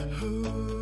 Ooh.